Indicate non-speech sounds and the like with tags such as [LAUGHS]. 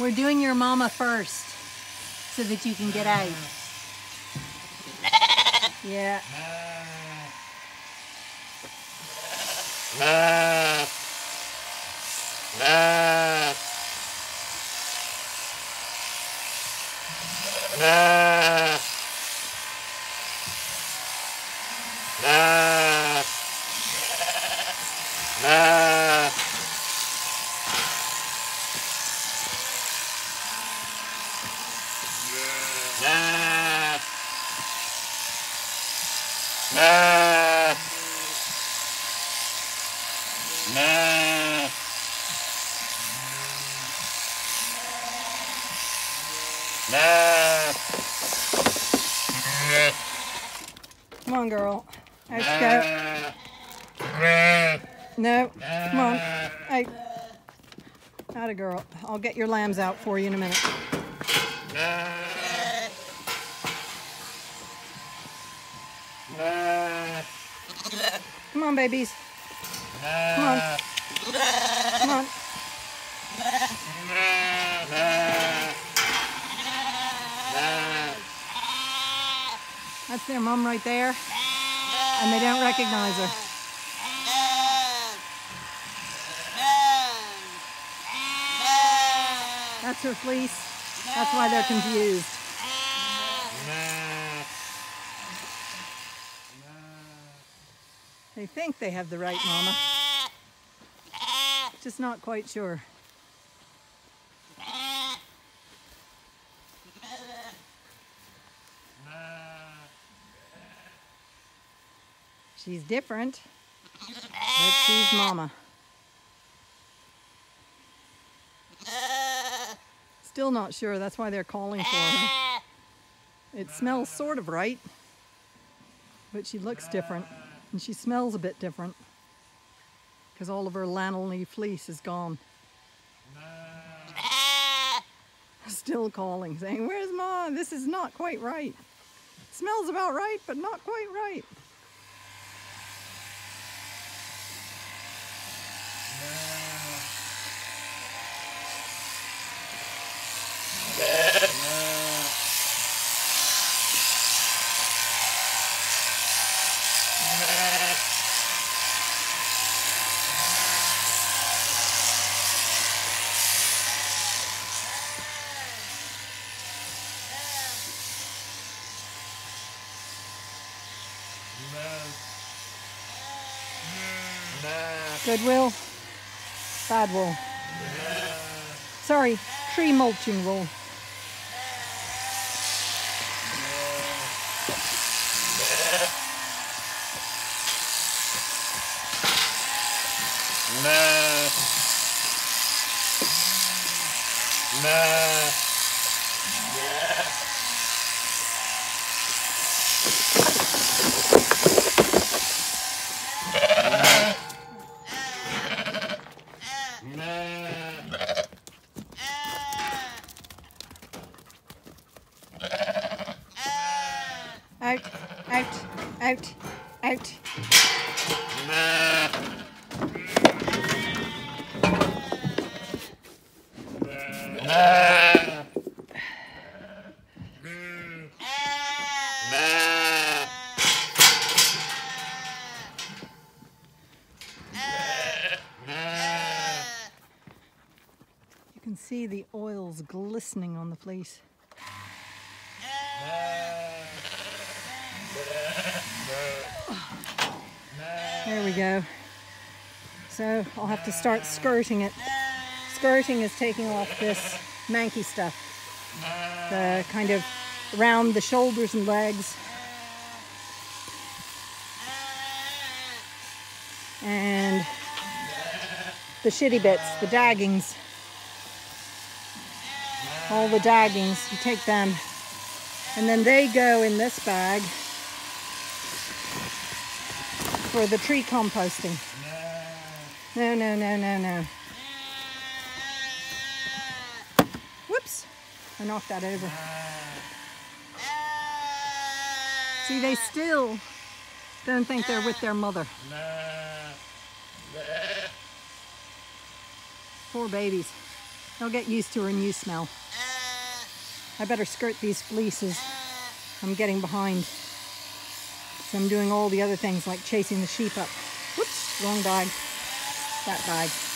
We're doing your mama first so that you can get out. Yeah. [LAUGHS] [LAUGHS] Come on, girl. Out you go. No, come on. Hey. Not a girl. I'll get your lambs out for you in a minute. Come on, babies. Come on. Come on. That's their mom right there. And they don't recognize her. That's her fleece. That's why they're confused. They think they have the right mama. Just not quite sure. She's different, but she's mama. Still not sure, that's why they're calling for her. It smells sort of right, but she looks different, and she smells a bit different because all of her lanolin fleece is gone. [LAUGHS] Still calling, saying, Where's mom? This is not quite right. Smells about right, but not quite right. Goodwill, bad wool. Sorry, tree mulching wool. Out, out, out, out. See the oils glistening on the fleece. There we go. So I'll have to start skirting it. Skirting is taking off this manky stuff. The kind of around the shoulders and legs. And the shitty bits, the daggings. All the daggings, you take them. And then they go in this bag for the tree composting. No, no, no, no, no. Whoops. I knocked that over. See, they still don't think they're with their mother. Poor babies. They'll get used to her new smell. I better skirt these fleeces. I'm getting behind. So I'm doing all the other things like chasing the sheep up. Whoops, wrong bag. That bag.